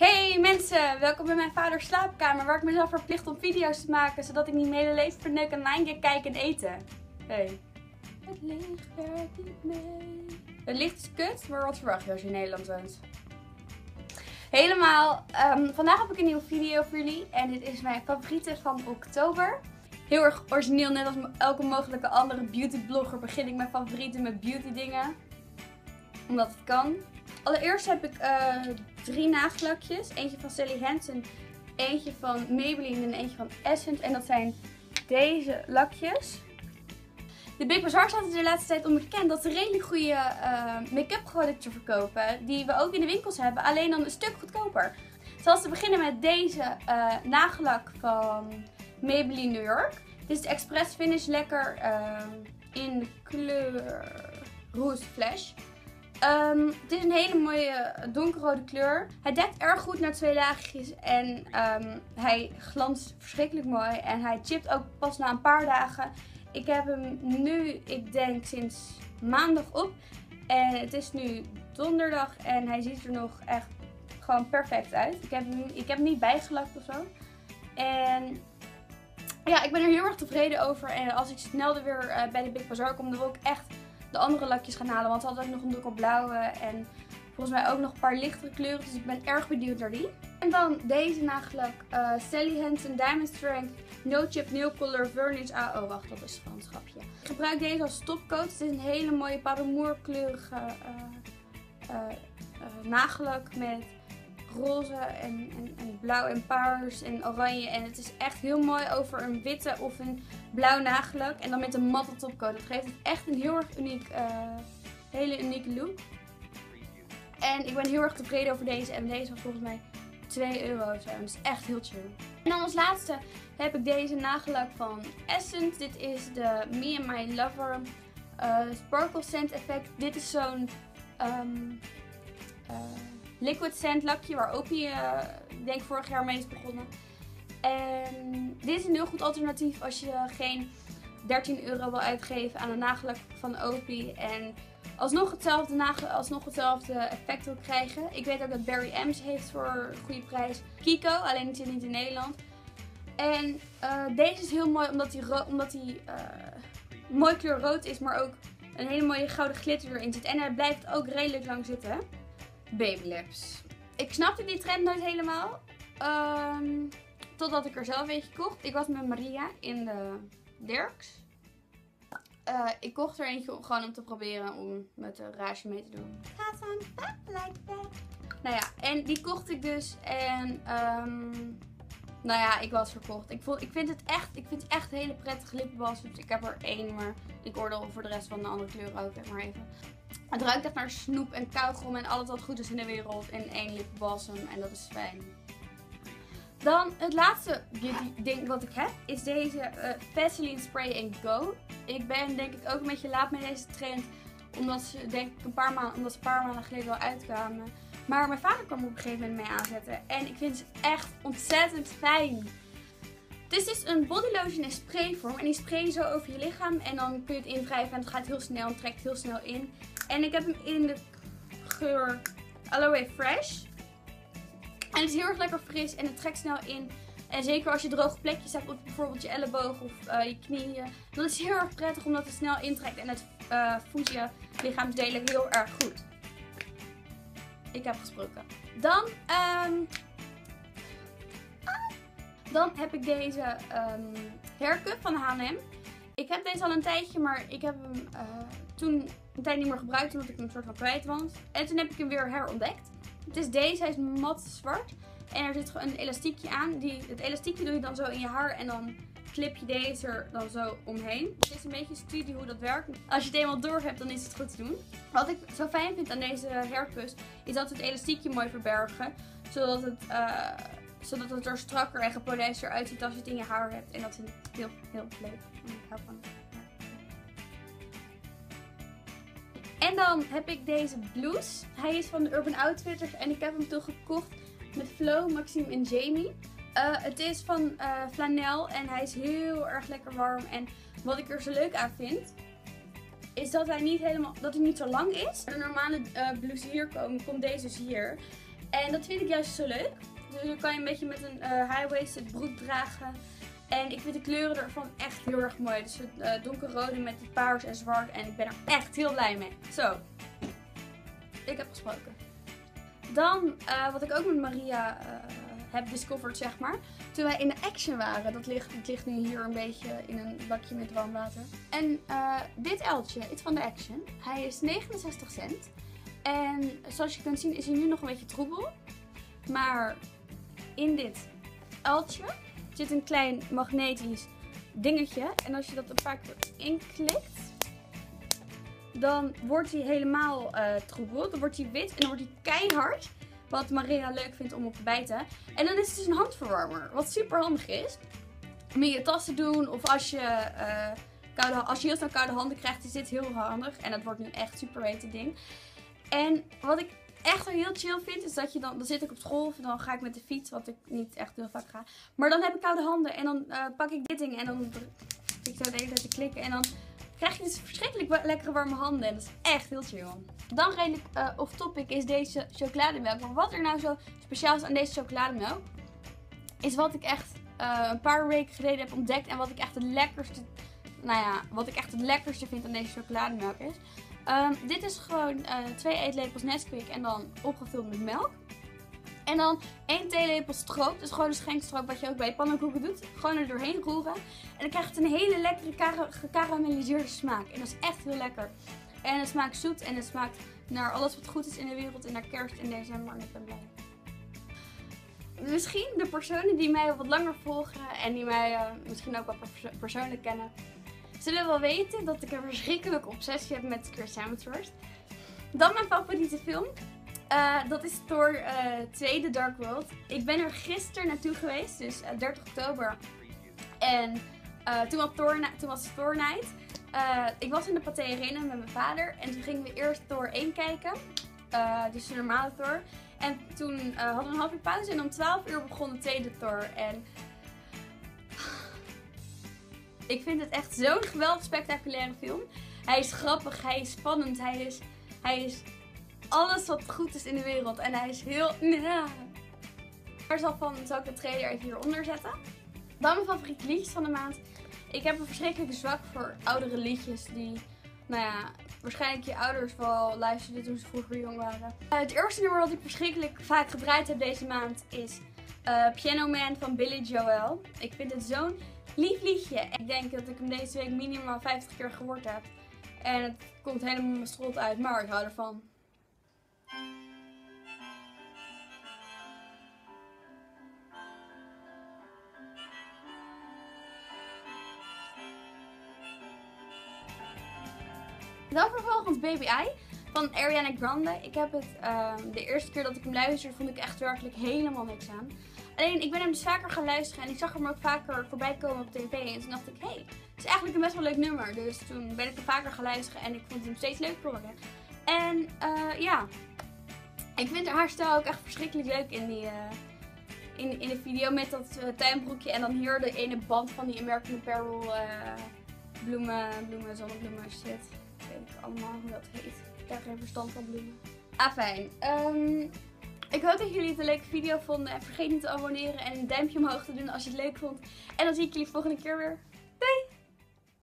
Hey mensen, welkom bij mijn vaders slaapkamer waar ik mezelf verplicht om video's te maken zodat ik niet mijn hele leven verneuk en Gag kijken en eten. Hey. Het licht werkt niet mee. Het licht is kut, maar wat verwacht je als je in Nederland woont? Helemaal. Ehm, vandaag heb ik een nieuwe video voor jullie en dit is mijn favoriete van oktober. Heel erg origineel, net als elke mogelijke andere beautyblogger begin ik mijn favorieten met beauty dingen. Omdat het kan. Allereerst heb ik uh, drie nagellakjes. Eentje van Sally Hansen, eentje van Maybelline en eentje van Essence. En dat zijn deze lakjes. De Big Bazaar staat de laatste tijd onbekend dat ze redelijk goede uh, make-up producten verkopen. Die we ook in de winkels hebben, alleen dan een stuk goedkoper. Zoals te beginnen met deze uh, nagellak van Maybelline New York. Dit is de Express Finish lekker in de kleur Rouge Flash. Um, het is een hele mooie donkerrode kleur. Hij dekt erg goed naar twee laagjes en um, hij glanst verschrikkelijk mooi. En hij chipt ook pas na een paar dagen. Ik heb hem nu, ik denk sinds maandag op. En het is nu donderdag en hij ziet er nog echt gewoon perfect uit. Ik heb hem, ik heb hem niet bijgelakt of zo. En ja, ik ben er heel erg tevreden over. En als ik snel weer uh, bij de Big Bazaar kom, dan wil ik echt de andere lakjes gaan halen. Want ze hadden ook nog een donkerblauwe en volgens mij ook nog een paar lichtere kleuren. Dus ik ben erg benieuwd naar die. En dan deze nagellak. Uh, Sally Hansen Diamond Strength No Chip Nail Color Varnish Ah, oh wacht, dat is een schapje. Ik gebruik deze als topcoat. Het is een hele mooie paramour kleurige uh, uh, nagellak met roze en, en, blauw en paars en oranje. En het is echt heel mooi over een witte of een blauw nagellak. En dan met een matte topcoat. Dat geeft het echt een heel erg uniek, uh, hele unieke look. En ik ben heel erg tevreden over deze. En deze was volgens mij 2 euro is echt heel chill. En dan als laatste heb ik deze nagellak van Essence. Dit is de Me and My Lover uh, Sparkle Scent Effect. Dit is zo'n... Um, uh, liquid sand lakje waar Opie uh, denk vorig jaar mee is begonnen. En dit is een heel goed alternatief als je geen 13 euro wil uitgeven aan een nagellak van Opie. En alsnog hetzelfde, nagel, alsnog hetzelfde effect wil krijgen. Ik weet ook dat Barry M's heeft voor een goede prijs. Kiko, alleen zit niet in Nederland. En uh, deze is heel mooi omdat hij omdat uh, mooi kleur rood is, maar ook een hele mooie gouden glitter erin zit. En hij blijft ook redelijk lang zitten. Babylips. Ik snapte die trend nooit helemaal. Um, totdat ik er zelf eentje kocht. Ik was met Maria in de Dirks. Uh, ik kocht er eentje om, gewoon om te proberen om met de rage mee te doen. Gaat on like that. Nou ja, en die kocht ik dus. En um, nou ja, ik was verkocht. Ik, vond, ik vind het echt, ik vind het echt hele prettige lippenbas. Dus ik heb er één, maar ik oordeel voor de rest van de andere kleuren ook. maar even. Het ruikt echt naar snoep en kauwgom en alles wat goed is in de wereld in één lipbalsem. En dat is fijn. Dan het laatste ding wat ik heb is deze uh, Vaseline Spray Go. Ik ben denk ik ook een beetje laat met deze trend. Omdat ze denk ik een paar maanden, omdat een paar geleden al uitkwamen. Maar mijn vader kwam op een gegeven moment mee aanzetten. En ik vind ze echt ontzettend fijn. Het is dus een body lotion in sprayvorm. En die spray je zo over je lichaam. En dan kun je het invrijven en het gaat heel snel en trekt heel snel in. En ik heb hem in de geur Aloe Fresh. En het is heel erg lekker fris en het trekt snel in. En zeker als je droge plekjes hebt op bijvoorbeeld je elleboog of uh, je knieën. Dan is heel erg prettig omdat het snel intrekt en het uh, voedt je lichaamsdelen heel erg goed. Ik heb gesproken. Dan, um, dan heb ik deze um, haircut van H&M. Ik heb deze al een tijdje, maar ik heb hem uh, toen een tijd niet meer gebruikt omdat ik hem een soort van kwijt was. En toen heb ik hem weer herontdekt. Het is deze, hij is mat zwart. En er zit een elastiekje aan. Die, het elastiekje doe je dan zo in je haar en dan clip je deze er dan zo omheen. Het is een beetje studie hoe dat werkt. Als je het eenmaal door hebt, dan is het goed te doen. Wat ik zo fijn vind aan deze hairkus, is dat het elastiekje mooi verbergen. Zodat het, uh, zodat het er strakker en gepolijster uitziet als je het in je haar hebt. En dat is heel, heel leuk. Ik hou van En dan heb ik deze blouse. Hij is van de Urban Outfitters en ik heb hem toen gekocht met Flo, Maxime en Jamie. Uh, het is van uh, flanel en hij is heel erg lekker warm. En wat ik er zo leuk aan vind, is dat hij niet, helemaal, dat hij niet zo lang is. De normale uh, blouse hier komen, komt deze dus hier. En dat vind ik juist zo leuk. Dus dan kan je een beetje met een high-waisted broek dragen. En ik vind de kleuren ervan echt heel erg mooi. Dus het uh, donkerrode met het paars en zwart. En ik ben er echt heel blij mee. Zo. Ik heb gesproken. Dan, uh, wat ik ook met Maria heb discovered, zeg maar. Toen wij in de Action waren, dat ligt, het ligt nu hier een beetje in een bakje met warm water. En dit eltje is van de Action. Hij is 69 cent. En zoals je kunt zien is hij nu nog een beetje troebel. Maar in dit uiltje zit een klein magnetisch dingetje. En als je dat een paar keer inklikt, dan wordt hij helemaal uh, troebel. Dan wordt hij wit en dan wordt hij keihard. Wat Maria leuk vindt om op te bijten. En dan is het dus een handverwarmer. Wat super handig is. Om in je tas te doen. Of als je, uh, koude, als je heel snel koude handen krijgt, is dit heel handig. En dat wordt nu echt super weten ding. En wat ik echt heel chill vind, is dat je dan, dan zit ik op school of dan ga ik met de fiets, wat ik niet echt heel vaak ga. Maar dan heb ik koude handen en dan uh, pak ik dit ding en dan ik zo de hele tijd klikken en dan krijg je dus verschrikkelijk lekkere warme handen en dat is echt heel chill. Dan redelijk uh, off topic is deze chocolademelk. Wat er nou zo speciaal is aan deze chocolademelk, is wat ik echt uh, een paar weken geleden heb ontdekt en wat ik echt het lekkerste, nou ja, wat ik echt het lekkerste vind aan deze chocolademelk is. Um, dit is gewoon uh, twee eetlepels Nesquik en dan opgevuld met melk. En dan één theelepel stroop, dus gewoon een schenkstroop wat je ook bij pannenkoeken doet. Gewoon er doorheen roeren. En dan krijg je een hele lekkere gekarameliseerde smaak. En dat is echt heel lekker. En het smaakt zoet en het smaakt naar alles wat goed is in de wereld en naar kerst in december. En ik ben blij. Misschien de personen die mij wat langer volgen en die mij uh, misschien ook wel persoonlijk kennen, zullen wel weten dat ik een verschrikkelijke obsessie heb met Chris Hemsworth. Dan mijn favoriete film. Uh, dat is Thor uh, 2, The Dark World. Ik ben er gisteren naartoe geweest, dus 30 eh, oktober. En toen, was Thor, toen was Thor ik was in de Pathé Arena met mijn vader. En toen gingen we eerst Thor 1 kijken. dus de normale Thor. En toen hadden we een half uur pauze. En om 12 uur begon de tweede Thor. En ik vind het echt zo'n geweldig spectaculaire film. Hij is grappig, hij is spannend, hij is, hij is alles wat goed is in de wereld. En hij is heel... Ja. Er zal van, zal ik de trailer even hieronder zetten. Dan mijn favoriete liedjes van de maand. Ik heb een verschrikkelijke zwak voor oudere liedjes die, nou ja, waarschijnlijk je ouders wel luisterden toen ze vroeger jong waren. Uh, het eerste nummer dat ik verschrikkelijk vaak gedraaid heb deze maand is uh, Piano Man van Billy Joel. Ik vind het zo'n lief liedje. Ik denk dat ik hem deze week minimaal 50 keer gehoord heb. En het komt helemaal mijn strot uit, maar ik hou ervan. Dan vervolgens Baby I van Ariana Grande. Ik heb het um, de eerste keer dat ik hem luisterde, vond ik echt werkelijk helemaal niks aan. Alleen ik ben hem dus vaker gaan luisteren en ik zag hem ook vaker voorbij komen op tv. En toen dacht ik, hé, hey, het is eigenlijk een best wel leuk nummer. Dus toen ben ik hem vaker gaan luisteren en ik vond hem steeds leuk worden. En uh, ja, ik vind haar stijl ook echt verschrikkelijk leuk in die... Uh, in, in de video met dat uh, tuinbroekje en dan hier de ene band van die American Apparel bloemen, bloemen, zonnebloemen shit. Weet ik allemaal hoe dat heet. Heb geen verstand van bloemen. Ah, fijn. Um, ik hoop dat jullie het een leuke video vonden. En vergeet niet te abonneren en een duimpje omhoog te doen als je het leuk vond. En dan zie ik jullie volgende keer weer.